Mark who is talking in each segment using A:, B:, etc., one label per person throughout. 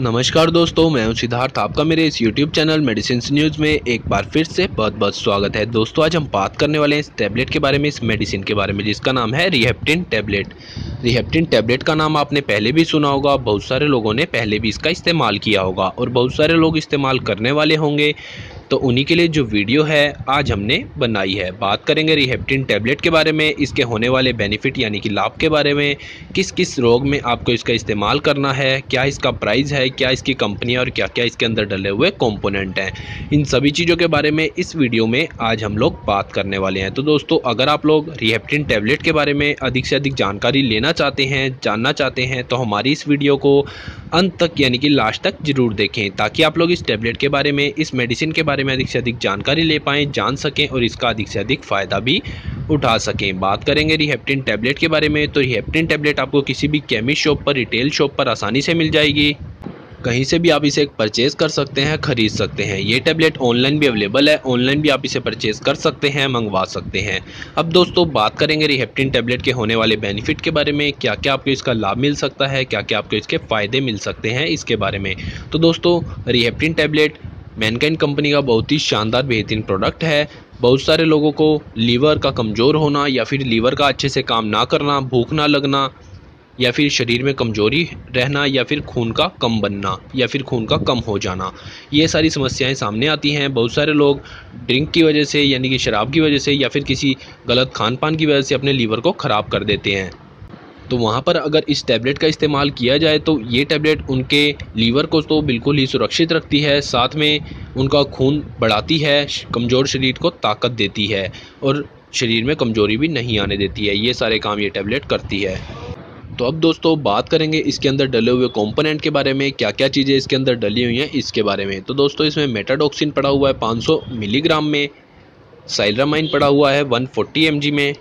A: नमस्कार दोस्तों, मैं हूँ सिद्धार्थ। आपका मेरे इस YouTube चैनल मेडिसिन न्यूज़ में एक बार फिर से बहुत बहुत स्वागत है। दोस्तों, आज हम बात करने वाले हैं इस टैबलेट के बारे में, इस मेडिसिन के बारे में, जिसका नाम है रिहेप्टिन टैबलेट रिहेप्टिन टैबलेट का नाम आपने पहले भी सुना होगा, बहुत सारे लोगों ने पहले भी इसका इस्तेमाल किया होगा और बहुत सारे लोग इस्तेमाल करने वाले होंगे। तो उन्हीं के लिए जो वीडियो है आज हमने बनाई है। बात करेंगे रिहेप्टिन टैबलेट के बारे में, इसके होने वाले बेनिफिट यानी कि लाभ के बारे में किस किस रोग में आपको इसका इस्तेमाल करना है, क्या इसका प्राइस है, क्या इसकी कंपनी और क्या क्या इसके अंदर डले हुए कॉम्पोनेंट हैं। इन सभी चीज़ों के बारे में इस वीडियो में आज हम लोग बात करने वाले हैं। तो दोस्तों, अगर आप लोग रिहेप्टिन टैबलेट के बारे में अधिक से अधिक जानकारी लेना चाहते हैं, जानना चाहते हैं तो हमारी इस वीडियो को अंत तक यानी कि लास्ट तक ज़रूर देखें, ताकि आप लोग इस टैबलेट के बारे में, इस मेडिसिन के बारे में अधिक से अधिक जानकारी ले पाएँ, जान सकें और इसका अधिक से अधिक फ़ायदा भी उठा सकें। बात करेंगे रिहेप्टिन टैबलेट के बारे में तो रिहेप्टिन टैबलेट आपको किसी भी केमिस्ट शॉप पर, रिटेल शॉप पर आसानी से मिल जाएगी। कहीं से भी आप इसे परचेज़ कर सकते हैं, ख़रीद सकते हैं। ये टैबलेट ऑनलाइन भी अवेलेबल है ऑनलाइन भी आप इसे परचेज़ कर सकते हैं, मंगवा सकते हैं। अब दोस्तों, बात करेंगे रिहेप्टिन टैबलेट के होने वाले बेनिफिट के बारे में। क्या क्या आपको इसका लाभ मिल सकता है क्या क्या आपको इसके फ़ायदे मिल सकते हैं, इसके बारे में। तो दोस्तों, रिहेप्टिन टैबलेट मैनकाइन कंपनी का बहुत ही शानदार बेहतरीन प्रोडक्ट है। बहुत सारे लोगों को लीवर का कमज़ोर होना या फिर लीवर का अच्छे से काम ना करना, भूख ना लगना, या फिर शरीर में कमज़ोरी रहना, या फिर खून का कम बनना, या फिर खून का कम हो जाना। ये सारी समस्याएँ सामने आती हैं। बहुत सारे लोग ड्रिंक की वजह से, यानी कि शराब की वजह से, या फिर किसी गलत खान पान की वजह से अपने लीवर को ख़राब कर देते हैं। तो वहाँ पर अगर इस टैबलेट का इस्तेमाल किया जाए तो ये टैबलेट उनके लीवर को तो बिल्कुल ही सुरक्षित रखती है, साथ में उनका खून बढ़ाती है, कमज़ोर शरीर को ताकत देती है और शरीर में कमज़ोरी भी नहीं आने देती है। ये सारे काम ये टैबलेट करती है। तो अब दोस्तों बात करेंगे इसके अंदर डले हुए कंपोनेंट के बारे में क्या क्या चीज़ें इसके अंदर डली हुई हैं इसके बारे में। तो दोस्तों इसमें मेटाडॉक्सिन पड़ा हुआ है 500 मिलीग्राम में, साइलरामाइन पड़ा हुआ है 140 फोर्टी में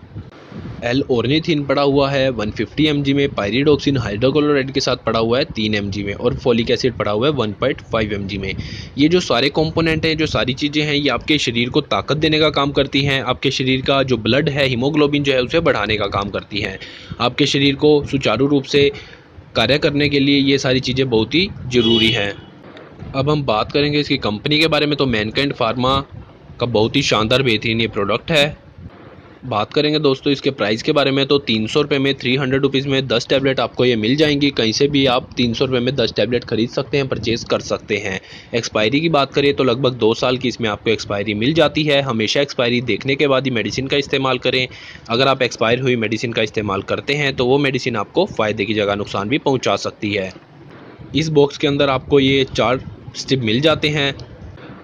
A: एल ओर्निथिन पड़ा हुआ है 150 फिफ्टी एम जी में पायरिडोक्सिन हाइड्रोक्लोराइड के साथ पड़ा हुआ है, तीन एम जी में, और फोलिक एसिड पड़ा हुआ है 1.5 पॉइंट फाइव एम जी में। ये जो सारे कॉम्पोनेंट हैं, जो सारी चीज़ें हैं, ये आपके शरीर को ताकत देने का काम करती हैं, आपके शरीर का जो ब्लड है हीमोग्लोबिन जो है, उसे बढ़ाने का काम करती हैं। आपके शरीर को सुचारू रूप से कार्य करने के लिए ये सारी चीज़ें बहुत ही ज़रूरी हैं। अब हम बात करेंगे इसकी कंपनी के बारे में तो मैनकाइंड फार्मा का बहुत ही शानदार बेहतरीन ये प्रोडक्ट है। बात करेंगे दोस्तों इसके प्राइस के बारे में तो तीन सौ रुपये में थ्री हंड्रेड रुपीज़ में दस टैबलेट आपको ये मिल जाएँगी। कहीं से भी आप तीन सौ रुपये में दस टैबलेट खरीद सकते हैं परचेज़ कर सकते हैं। एक्सपायरी की बात करें तो लगभग दो साल की इसमें आपको एक्सपायरी मिल जाती है। हमेशा एक्सपायरी देखने के बाद ही मेडिसिन का इस्तेमाल करें। अगर आप एक्सपायर हुई मेडिसिन का इस्तेमाल करते हैं तो वो मेडिसिन आपको फ़ायदे की जगह नुकसान भी पहुँचा सकती है। इस बॉक्स के अंदर आपको ये चार स्टिप मिल जाते हैं।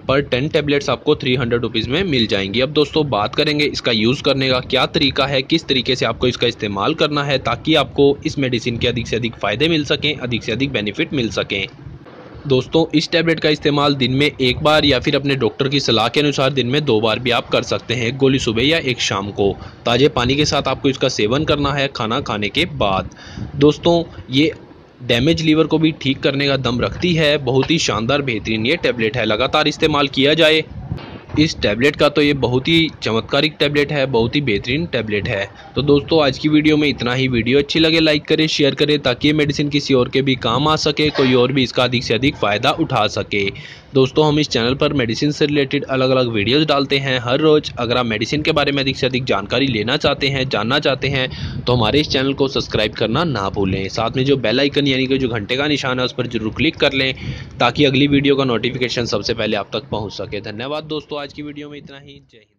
A: पर टेन टैबलेट्स आपको थ्री हंड्रेड रुपीज़ में मिल जाएँगी। अब दोस्तों, बात करेंगे इसका यूज़ करने का। क्या तरीका है? किस तरीके से आपको इसका इस्तेमाल करना है ताकि आपको इस मेडिसिन के अधिक से अधिक फ़ायदे मिल सकें, अधिक से अधिक बेनिफिट मिल सकें? दोस्तों, इस टैबलेट का इस्तेमाल दिन में एक बार या फिर अपने डॉक्टर की सलाह के अनुसार दिन में दो बार भी आप कर सकते हैं, गोली सुबह या एक शाम को। ताज़े पानी के साथ आपको इसका सेवन करना है खाना खाने के बाद। दोस्तों, ये डैमेज लीवर को भी ठीक करने का दम रखती है। बहुत ही शानदार, बेहतरीन ये टैबलेट है। लगातार इस्तेमाल किया जाए। इस टैबलेट का तो ये बहुत ही चमत्कारिक टैबलेट है, बहुत ही बेहतरीन टैबलेट है। तो दोस्तों, आज की वीडियो में इतना ही। वीडियो अच्छी लगे लाइक करें शेयर करें, ताकि ये मेडिसिन किसी और के भी काम आ सके, कोई और भी इसका अधिक से अधिक फ़ायदा उठा सके। दोस्तों, हम इस चैनल पर मेडिसिन से रिलेटेड अलग अलग वीडियोस डालते हैं हर रोज़। अगर आप मेडिसिन के बारे में अधिक से अधिक जानकारी लेना चाहते हैं, जानना चाहते हैं तो हमारे इस चैनल को सब्सक्राइब करना ना भूलें। साथ में जो बेल आइकन यानी कि जो घंटे का निशान है, उस पर ज़रूर क्लिक कर लें, ताकि अगली वीडियो का नोटिफिकेशन सबसे पहले आप तक पहुँच सके। धन्यवाद दोस्तों, आज की वीडियो में इतना ही। जय हिंद।